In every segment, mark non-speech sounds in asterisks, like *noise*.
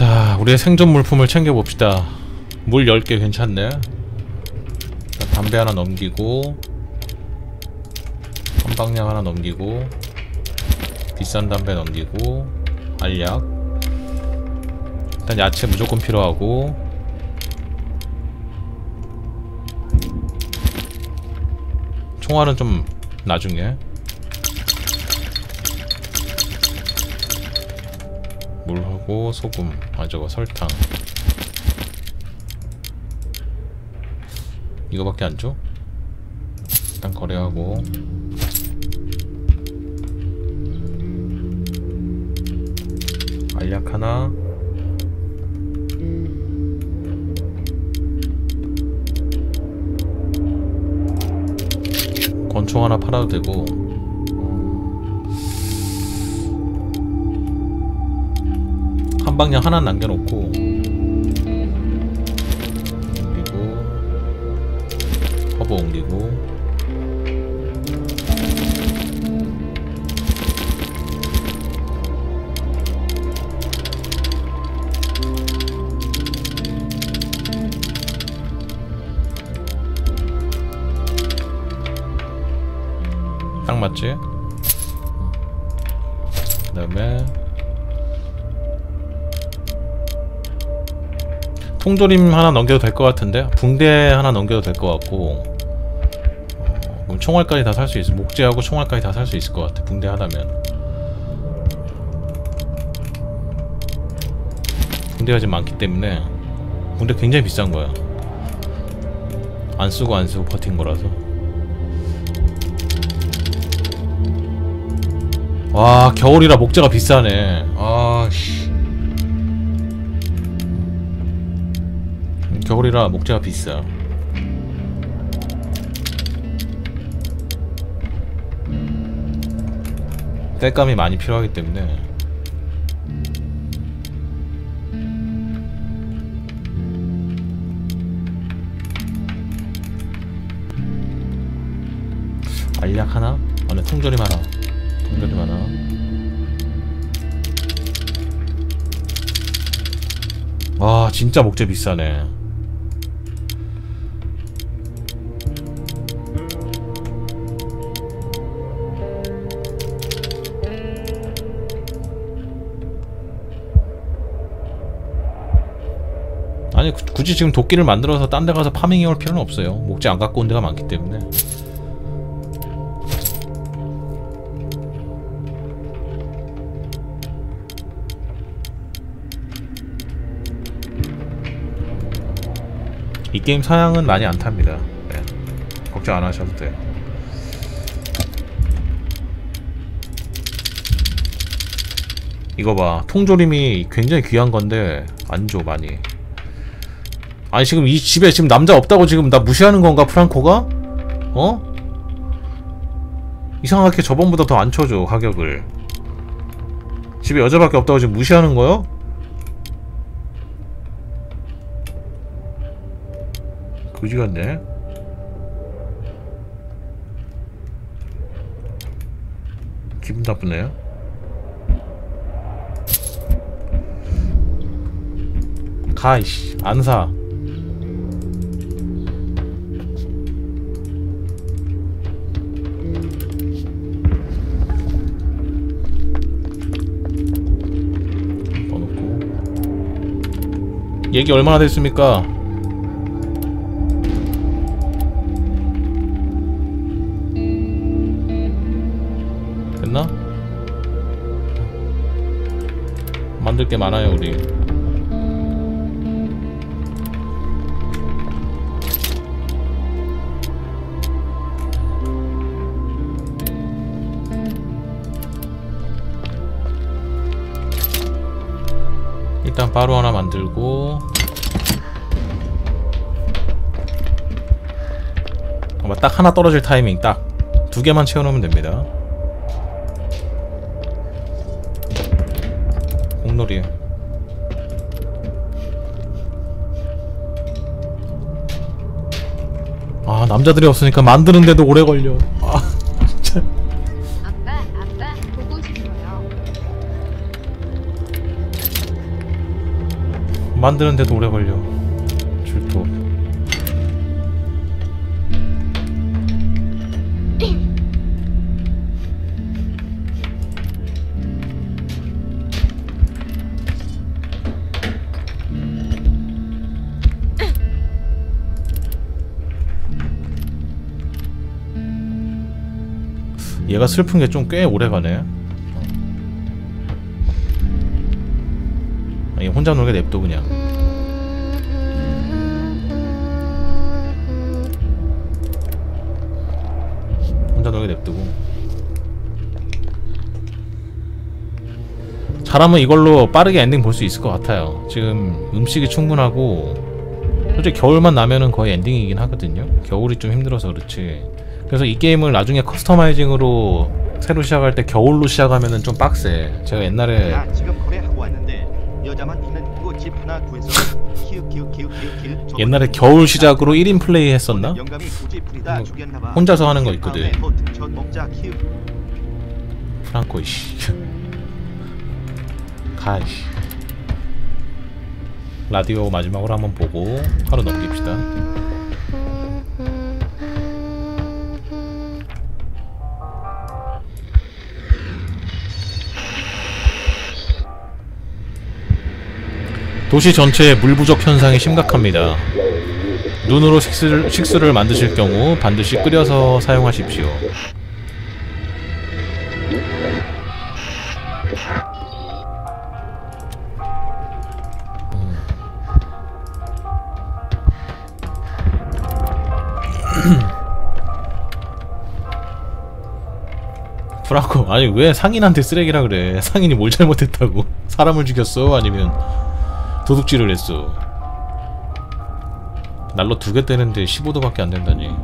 자, 우리의 생존 물품을 챙겨봅시다. 물 10개 괜찮네. 자, 담배 하나 넘기고, 한방향 하나 넘기고, 비싼 담배 넘기고, 알약. 일단 야채 무조건 필요하고, 총알은 좀 나중에. 물하고 소금 아 저거 설탕. 이거밖에 안 줘? 일단 거래하고. 알약 하나. 권총 하나 팔아도 되고 한방향 하나 남겨놓고. 옮기고. 허브 옮기고. 딱 맞지? 그 다음에 통조림 하나 넘겨도 될 것 같은데 붕대 하나 넘겨도 될 것 같고 어, 그럼 총알까지 다 살 수 있어 목재하고 총알까지 다 살 수 있을 것 같아 붕대 하나면. 붕대가 지금 많기 때문에 붕대 굉장히 비싼 거야. 안 쓰고 안 쓰고 버틴 거라서. 와 겨울이라 목재가 비싸네. 아씨 겨울이라 목재가 비싸. 땔감이 많이 필요하기 때문에. 알약 하나? 아니 통조림 하나. 통조림 하나. 와 진짜 목재 비싸네 아니 구- 굳이 지금 도끼를 만들어서 딴 데 가서 파밍해 올 필요는 없어요. 목재 안 갖고 온 데가 많기 때문에. 이 게임 사양은 많이 안 탑니다. 네. 걱정 안 하셔도 돼요. 이거 봐. 통조림이 굉장히 귀한 건데 안 줘 많이 아니 지금 이 집에 지금 남자 없다고 지금 나 무시하는 건가 프랑코가? 어? 이상하게 저번보다 더 안 쳐줘 가격을 집에 여자밖에 없다고 지금 무시하는 거요? 그지 같네 기분 나쁘네요 가 이씨 안사 얘기 얼마나 됐습니까? 됐나? 만들 게 많아요 우리 일단 바로 하나 만들고. 딱 하나 떨어질 타이밍 딱. 두 개만 채워놓으면 됩니다. 공놀이. 아 남자들이 없으니까 만드는데도 오래 걸려 만드는데도 오래 걸려. 줄톱 얘가 슬픈 게 좀 꽤 오래 가네 혼자 놀게 냅둬 그냥. 혼자 놀게 냅두고. 잘하면 이걸로 빠르게 엔딩 볼 수 있을 것 같아요. 지금 음식이 충분하고 솔직히 겨울만 나면은 거의 엔딩이긴 하거든요. 겨울이 좀 힘들어서 그렇지. 그래서 이 게임을 나중에 customizing으로 새로 시작할 때 겨울로 시작하면은 좀 빡세. 제가 옛날에 여자만 있는 그곳 집 하나 구해서 키읔 키읔 키읔 키읔 키읔 옛날에 겨울 시작으로 1인 플레이 했었나? 죽였나봐. 혼자서 하는 거 있거든. 프랑코 이씨. 가이씨. 라디오 마지막으로 한번 보고 하루 넘깁시다 도시 전체의 물 부족 현상이 심각합니다. 눈으로 식수를, 식수를 만드실 경우 반드시 끓여서 사용하십시오. *clears throat* 브라코 아니 왜 상인한테 쓰레기라 그래? 상인이 뭘 잘못했다고? 사람을 죽였어? 아니면 도둑질을 했어. 날로 두 개 떼는데 15도밖에 안 된다니. 아.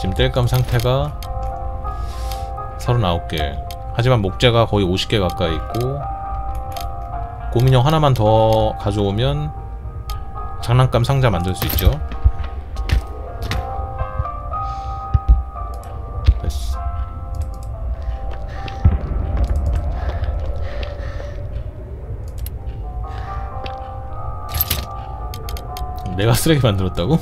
지금 땔감 상태가 39개. 하지만 목재가 거의 50개 가까이 있고 고민형 하나만 더 가져오면 장난감 상자 만들 수 있죠 내가 쓰레기 만들었다고?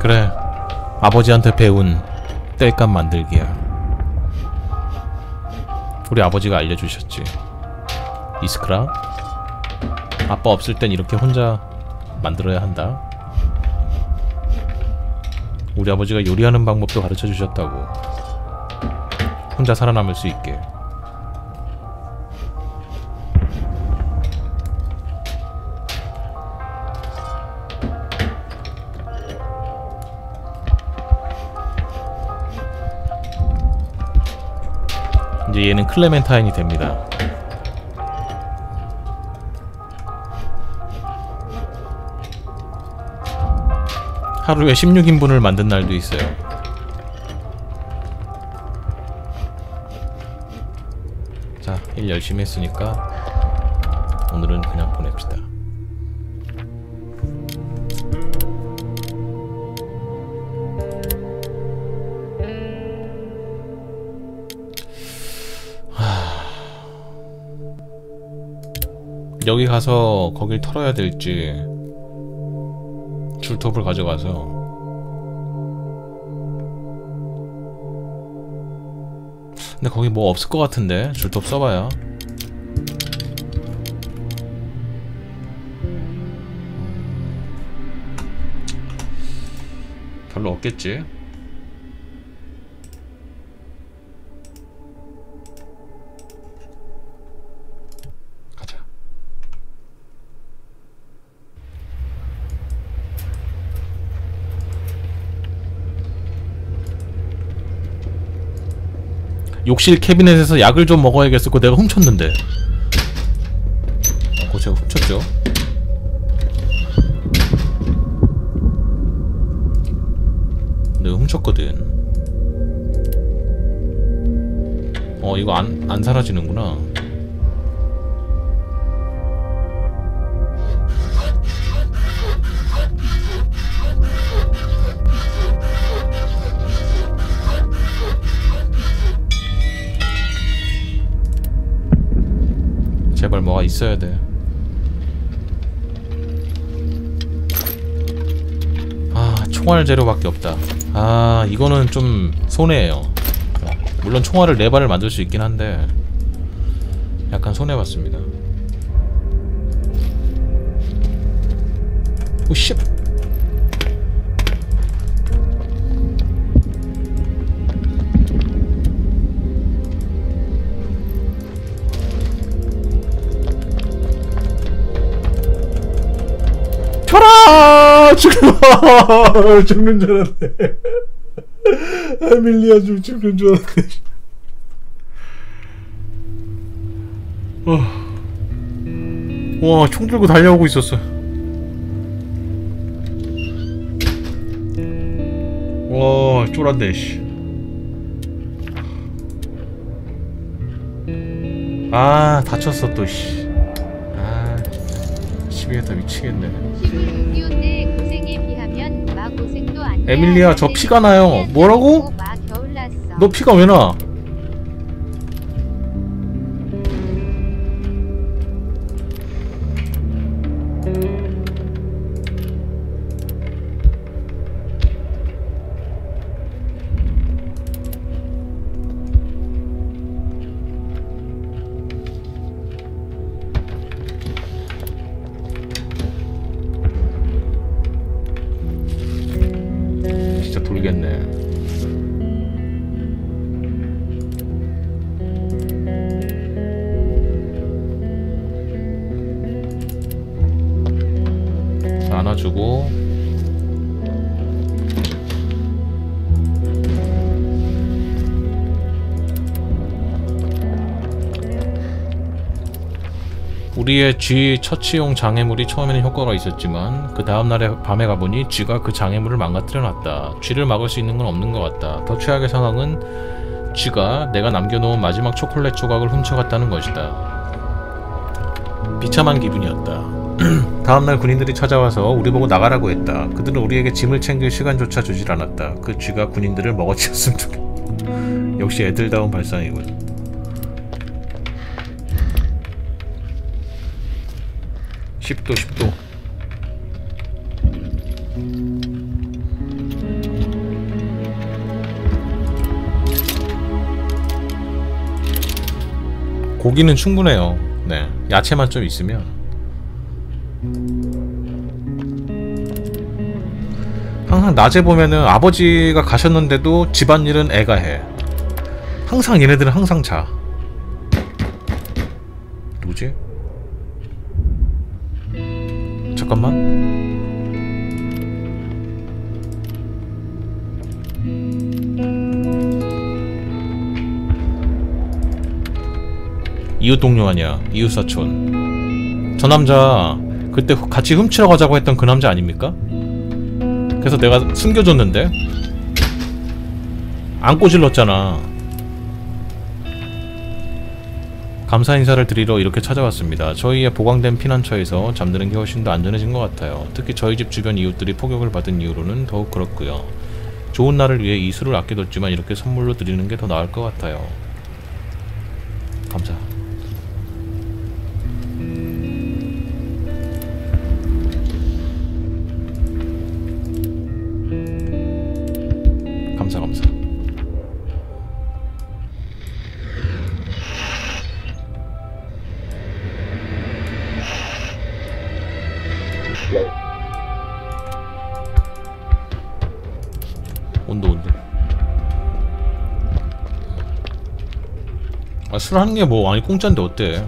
그래 아버지한테 배운 땔감 만들기야. 우리 아버지가 알려주셨지. 이스크라 아빠 없을 땐 이렇게 혼자 만들어야 한다 우리 아버지가 요리하는 방법도 가르쳐 주셨다고. 혼자 살아남을 수 있게. 이제 얘는 클레멘타인이 됩니다 하루에 16인분을 만든 날도 있어요. 자, 일 열심히 했으니까 오늘은 그냥 보냅시다. 하... 여기 가서 거길 털어야 될지 줄톱을 가져가서 근데 거기 뭐 없을 것 같은데? 줄톱 써봐야 별로 없겠지 욕실 캐비넷에서 약을 좀 먹어야겠어. 그거 내가 훔쳤는데. 그거 제가 훔쳤죠. 내가 훔쳤거든. 어, 이거 안, 안 사라지는구나. 제발 뭐가 있어야 돼. 아 총알 재료밖에 없다. 아 이거는 좀 손해예요. 물론 총알을 네 발을 만들 수 있긴 한데 약간 손해 봤습니다. 오씨. 펴라! 죽어! *laughs* 죽는 줄 알았네. *laughs* 에밀리아 좀 죽는 줄 알았네. *laughs* 어. 와, 총 들고 달려오고 있었어. 와, 쫄았네, 씨. 아, 다쳤어, 또, 씨. 아, 시비겠다, 미치겠네. 에밀리아, 저 피가 나요. 뭐라고? 너 피가 왜 나? 진 우리의 쥐 처치용 장애물이 처음에는 효과가 있었지만 그 다음날에 밤에 가보니 쥐가 그 장애물을 망가뜨려 놨다. 쥐를 막을 수 있는 건 없는 것 같다. 더 최악의 상황은 쥐가 내가 남겨놓은 마지막 초콜릿 조각을 훔쳐갔다는 것이다. 비참한 기분이었다. *clears throat* 다음날 군인들이 찾아와서 우리 보고 나가라고 했다. 그들은 우리에게 짐을 챙길 시간조차 주질 않았다. 그 쥐가 군인들을 먹어치웠으면 좋겠다. *laughs* 역시 애들다운 발상이군. 십도십도 고기는 충분해요. 네. 야채만 좀 있으면. 항상 낮에 보면은 아버지가 가셨는데도 집안일은 애가 해. 항상 얘네들은 항상 자. 누구지? 잠깐만. 이웃 동료 아니야. 이웃 사촌. 저 남자 그때 후- 같이 훔치러 가자고 했던 그 남자 아닙니까? 그래서 내가 숨겨줬는데 안 꼬질렀잖아. 감사 인사를 드리러 이렇게 찾아왔습니다. 저희의 보강된 피난처에서 잠드는 게 훨씬 더 안전해진 것 같아요. 특히 저희 집 주변 이웃들이 폭격을 받은 이후로는 더욱 그렇고요. 좋은 날을 위해 이 술을 아껴뒀지만 이렇게 선물로 드리는 게 더 나을 것 같아요. 아, 술 하는 게 뭐 아니 공짜인데 어때?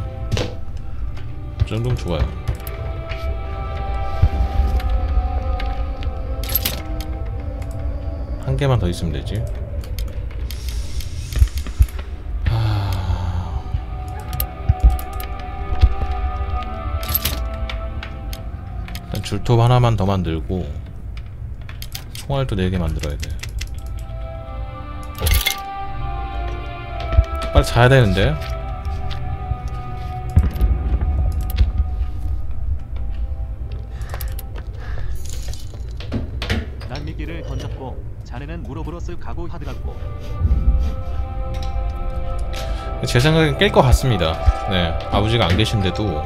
그 정도면 좋아요. 한 개만 더 있으면 되지. 하... 일단 줄톱 하나만 더 만들고 총알도 4개 만들어야 돼. 자야 되는데. 난 미끼를 던졌고 자네는 무릎으로 쓸 각오 하더라고. 제 생각엔 깰 것 같습니다. 네, 아버지가 안 계신데도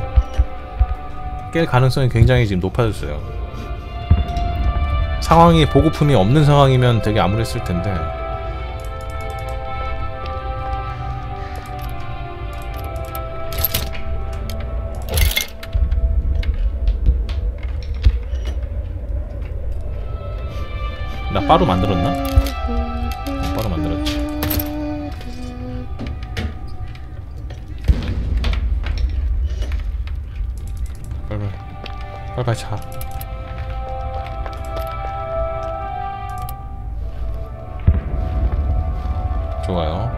깰 가능성이 굉장히 지금 높아졌어요. 상황이 보고품이 없는 상황이면 되게 암울했을 텐데 빠루 만들었나? 어, 빠루 만들었지. 빨리빨리 빨리빨리 자 좋아요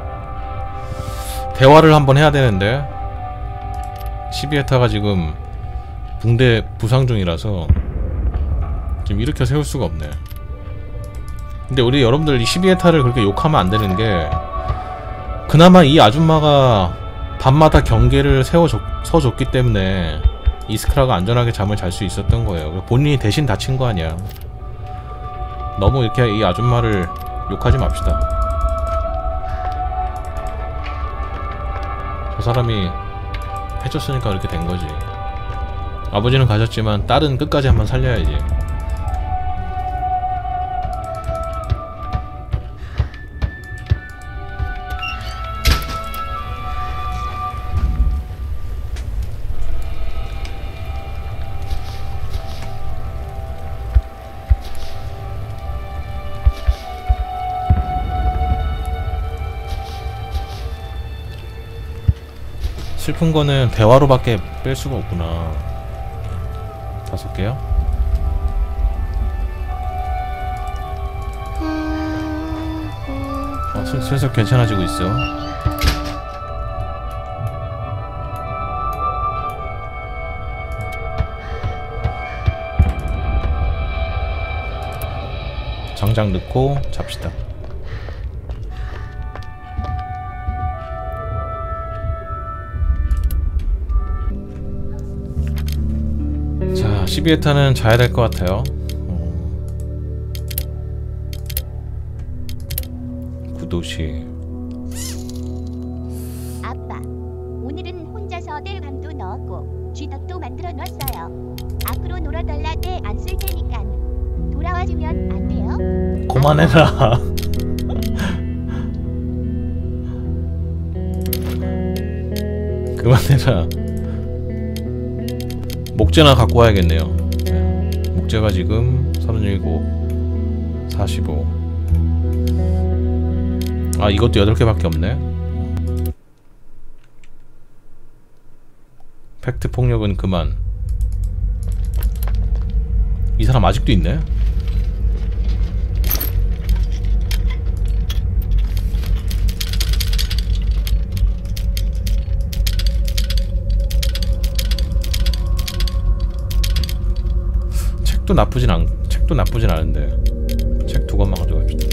대화를 한번 해야 되는데 시비에타가 지금 붕대 부상 중이라서 지금 일으켜 세울 수가 없네 근데 우리 여러분들 이 시비에타를 그렇게 욕하면 안 되는 게 그나마 이 아줌마가 밤마다 경계를 세워줬기 때문에 이스크라가 안전하게 잠을 잘 수 있었던 거예요. 본인이 대신 다친 거 아니야. 너무 이렇게 이 아줌마를 욕하지 맙시다. 저 사람이 해줬으니까 그렇게 된 거지. 아버지는 가셨지만 딸은 끝까지 한번 살려야지. 슬픈 거는 대화로밖에 뺄 수가 없구나. 다섯 개요? 어, 슬, 슬슬 괜찮아지고 있어. 장작 넣고 잡시다. 자, 시비에타는 자야 될 것 같아요. 어. 구도시. 아빠, 오늘은 혼자서 뗄감도 넣었고 쥐덕도 만들어 놨어요. 앞으로 놀아달라 때 안 쓸 테니까 돌아와주면 안 돼요? 그만해라. *laughs* 그만해라. 목재나 갖고 와야겠네요. 네. 목재가 지금 37, 45. 아, 이것도 8개밖에 없네. 팩트 폭력은 그만. 이 사람 아직도 있네? 책도 나쁘진 않 책도 나쁘진 않은데 책 두 권만 가져갑시다.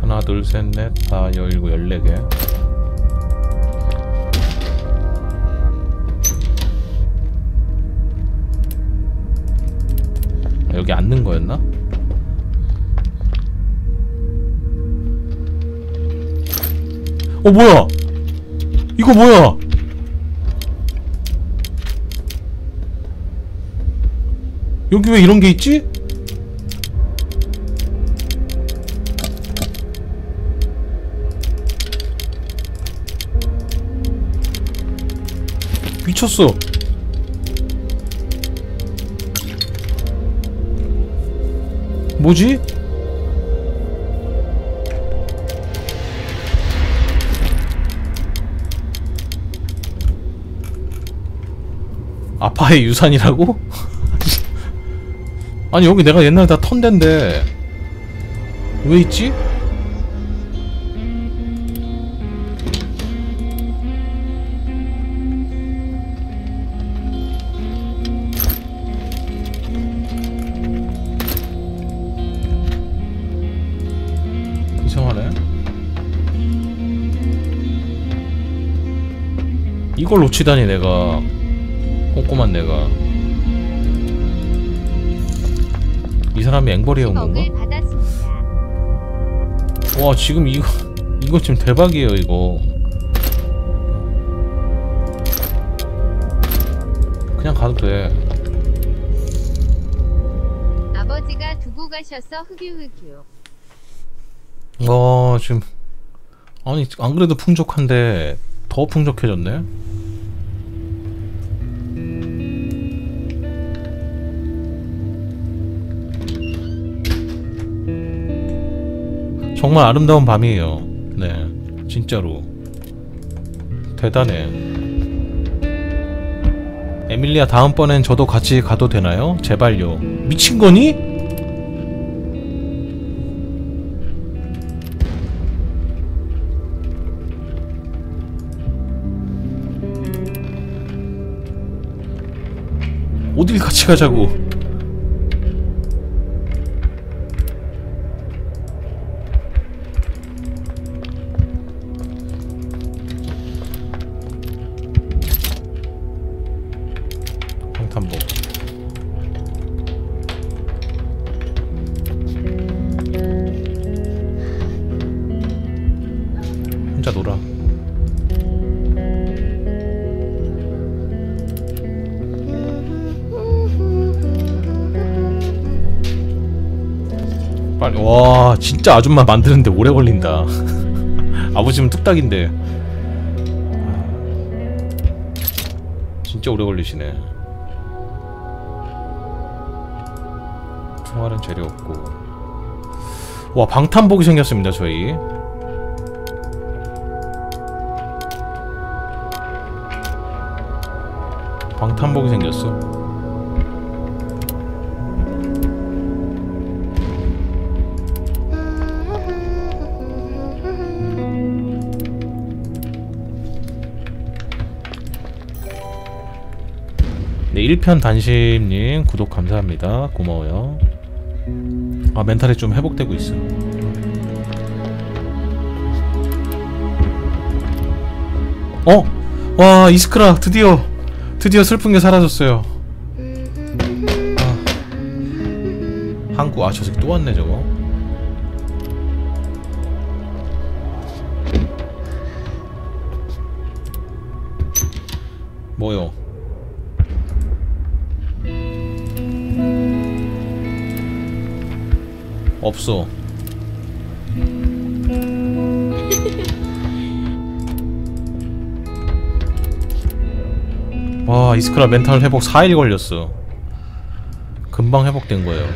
하나 둘 셋 넷 다 열일곱 열네 개. 아, 여기 앉는 거였나? 어 뭐야? 이거 뭐야? 여기 왜 이런 게 있지? 미쳤어. 뭐지? 아빠의 유산이라고? 아니 여기 내가 옛날에 다턴 데인데 왜 있지? 이상하네 이걸 놓치다니 내가 꼼꼼한 내가 이 사람이 앵벌이에 온 건가? 10억을 받았습니다. 와 지금 이거 이거 지금 대박이에요 이거 그냥 가도 돼 아버지가 두고 가셔서 흑유흑유. 와 지금 아니 안 그래도 풍족한데 더 풍족해졌네 정말 아름다운 밤이에요. 네 진짜로. 대단해. 에밀리아 다음번엔 저도 같이 가도 되나요? 제발요. 미친 거니? 어딜 같이 가자고 진짜 아줌마 만드는데 오래 걸린다. *laughs* 아버지는 뚝딱인데. 진짜 오래 걸리시네. 총알은 재료 없고. 와 방탄복이 생겼습니다 저희. 방탄복이 생겼어 1편 단심님 구독 감사합니다. 고마워요. 아 멘탈이 좀 회복되고 있어. 어? 와 이스크라 드디어 드디어 슬픈 게 사라졌어요. 아. 한국 아저 새끼 또 왔네 저거. 뭐요 없어. *laughs* 와 이스크라 멘탈 회복 4일 걸렸어. 금방 회복된 거예요.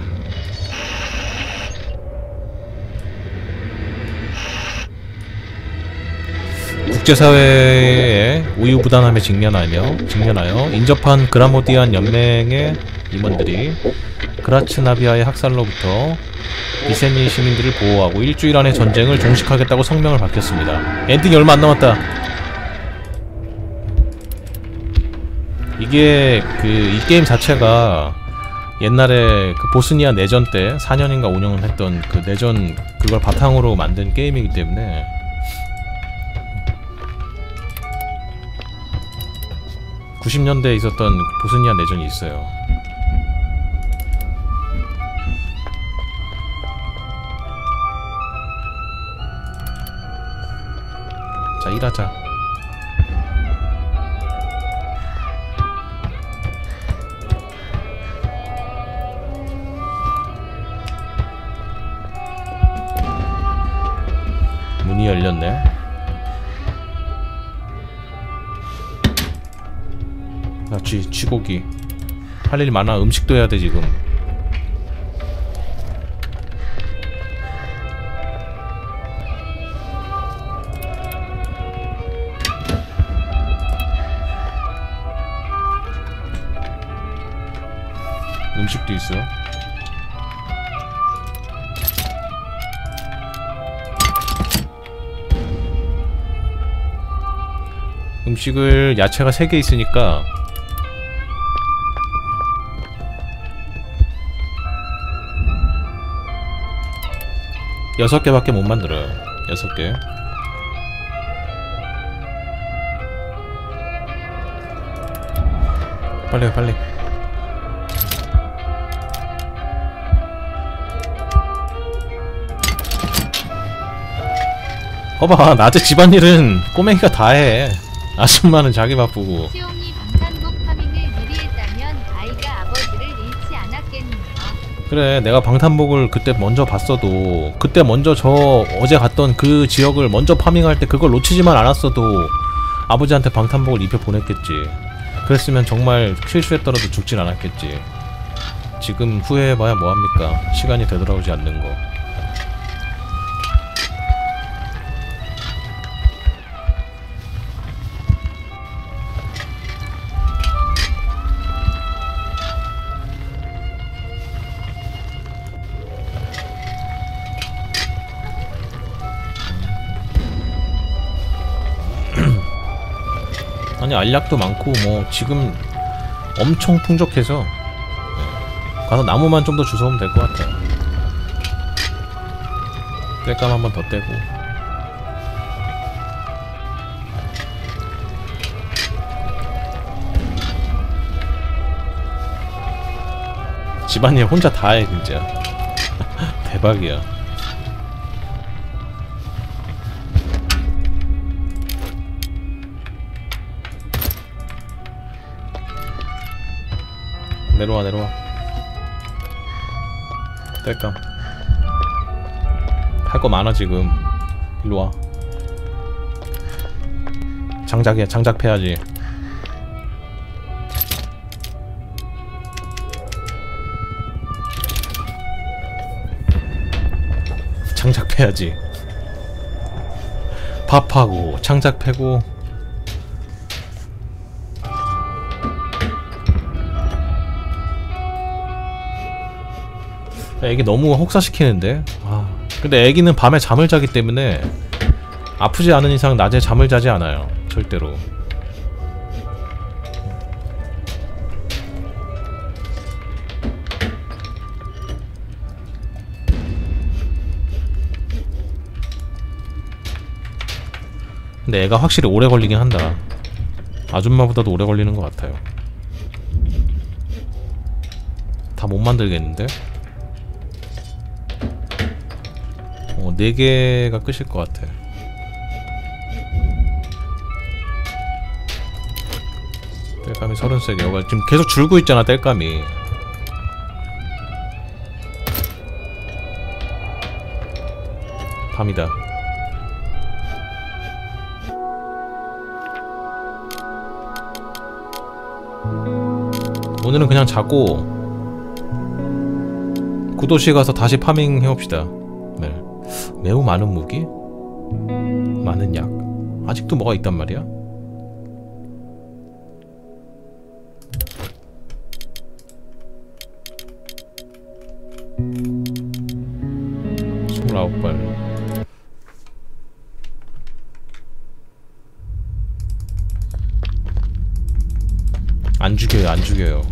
국제사회의 우유부단함에 직면하며 직면하여 인접한 그라모디안 연맹의 임원들이 그라츠나비아의 학살로부터 비세니 시민들을 보호하고 일주일 안에 전쟁을 종식하겠다고 성명을 밝혔습니다. 엔딩이 얼마 안 남았다. 이게 그 이 게임 자체가 옛날에 그 보스니아 내전 때 4년인가 5년을 했던 그 내전 그걸 바탕으로 만든 게임이기 때문에 (90년대에) 있었던 보스니아 내전이 있어요 일하자. 문이 열렸네. 야 쥐, 쥐고기. 할 일 많아. 음식도 해야 돼 지금 음식도 있어. 음식을 야채가 3개 있으니까 여섯 개밖에 못 만들어요. 여섯 개. 빨리 빨리. 봐봐 낮에 집안일은 꼬맹이가 다 해. 아줌마는 자기 바쁘고. 그래 내가 방탄복을 그때 먼저 봤어도 그때 먼저 저 어제 갔던 그 지역을 먼저 파밍할 때 그걸 놓치지만 않았어도 아버지한테 방탄복을 입혀 보냈겠지. 그랬으면 정말 실수했더라도 죽진 않았겠지. 지금 후회해봐야 뭐합니까? 시간이 되돌아오지 않는 거 아니 알약도 많고 뭐 지금 엄청 풍족해서 네. 가서 나무만 좀 더 주워오면 될 것 같아요. 땔감 한번 더 떼고. 집안일 혼자 다 해 진짜. *laughs* 대박이야 내려와 내려와. 뗄감 할 거 많아 지금. 일로와. 장작이야 장작 패야지. 장작 패야지. 밥하고 장작 패고 애기 너무 혹사시키는데. 아 근데 애기는 밤에 잠을 자기 때문에 아프지 않은 이상 낮에 잠을 자지 않아요 절대로. 근데 애가 확실히 오래 걸리긴 한다. 아줌마보다도 오래 걸리는 것 같아요. 다 못 만들겠는데? 어, 4개가 끝일 것 같아. 땔감이 33개. 여가 지금 계속 줄고 있잖아, 땔감이. 밤이다. 오늘은 그냥 자고 구도시 가서 다시 파밍 해봅시다. 네. 매우 많은 무기? 많은 약. 아직도 뭐가 있단 말이야? 스물아홉 발. 안 죽여요, 안 죽여요.